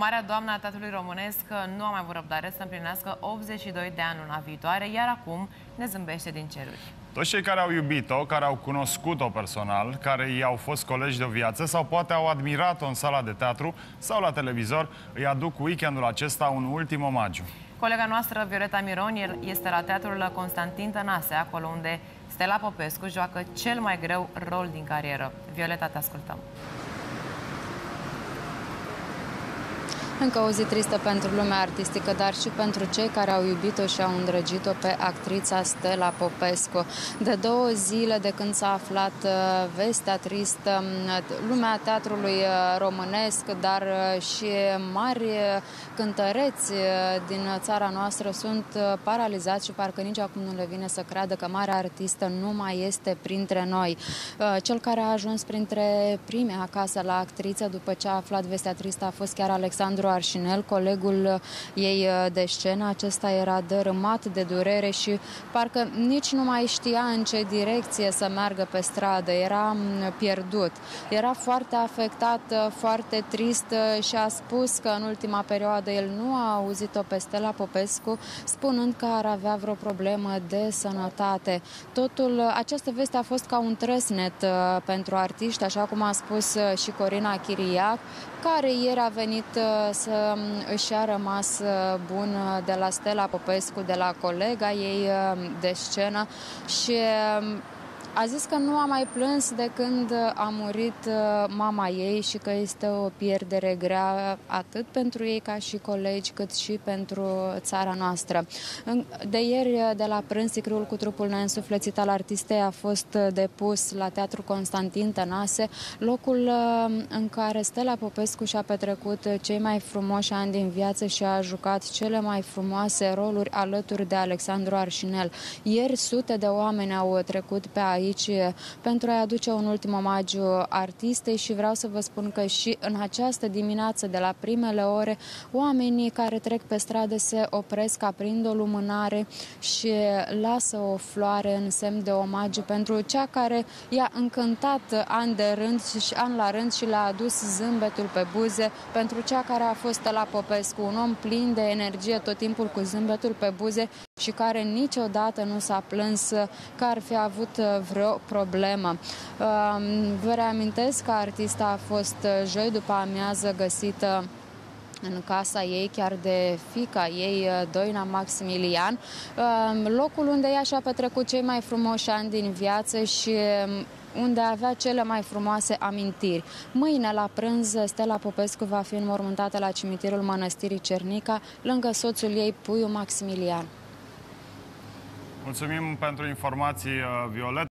Marea Doamna a Teatrului Românesc nu a mai avut răbdare să împlinească 82 de ani luna viitoare, iar acum ne zâmbește din ceruri. Toți cei care au iubit-o, care au cunoscut-o personal, care i-au fost colegi de o viață sau poate au admirat-o în sala de teatru sau la televizor, îi aduc weekendul acesta un ultim omagiu. Colega noastră, Violeta Miron, este la Teatrul Constantin Tănase, acolo unde Stella Popescu joacă cel mai greu rol din carieră. Violeta, te ascultăm. Încă o zi tristă pentru lumea artistică, dar și pentru cei care au iubit-o și au îndrăgit-o pe actrița Stella Popescu. De două zile de când s-a aflat uh, vestea tristă, mm, lumea teatrului uh, românesc, dar uh, și mari cântăreți din țara noastră sunt paralizați și parcă nici acum nu le vine să creadă că marea artistă nu mai este printre noi. Cel care a ajuns printre prime acasă la actriță după ce a aflat vestea tristă a fost chiar Alexandru Arșinel, colegul ei uh, de scenă. Acesta era dărâmat de durere și parcă nici nu mai știa în ce direcție să meargă pe stradă. Era mm, pierdut. Era foarte afectat, uh, foarte trist uh, și a spus că în ultima perioadă el nu a auzit-o pe Stella Popescu, spunând că ar avea vreo problemă de sănătate. Totul, această veste a fost ca un trăsnet pentru artiști, așa cum a spus și Corina Chiriac, care ieri a venit să își a rămas uh, bun uh, de la Stella Popescu, de la colega ei uh, de scenă. Și um, a zis că nu a mai plâns de când a murit uh, mama ei și că este o pierdere grea atât pentru ei ca și colegi, cât și pentru țara noastră. De ieri, de la prânz, sicriul cu trupul neînsuflețit al artistei a fost depus la Teatru Constantin Tănase, locul uh, în care Stella Popescu și-a petrecut cei mai frumoși ani din viață și a jucat cele mai frumoase roluri alături de Alexandru Arșinel. Ieri, sute de oameni au trecut pe aici aici pentru a aduce un ultim omagiu artistei și vreau să vă spun că și în această dimineață, de la primele ore, oamenii care trec pe stradă se opresc, aprind o lumânare și lasă o floare în semn de omagiu pentru cea care i-a încântat an de rând și an la rând și le-a adus zâmbetul pe buze, pentru cea care a fost la Popescu, un om plin de energie tot timpul cu zâmbetul pe buze și care niciodată nu s-a plâns că ar fi avut vreo problemă. Vă reamintesc că artista a fost uh, joi după amiază găsită în casa ei, chiar de fica ei, uh, Doina Maximilian, locul unde ea și-a petrecut cei mai frumoși ani din viață și um, unde avea cele mai frumoase amintiri. Mâine, la prânz, Stella Popescu va fi înmormântată la cimitirul Mănăstirii Cernica, lângă soțul ei, Puiu Maximilian. Mulțumim pentru informații, uh, Violet.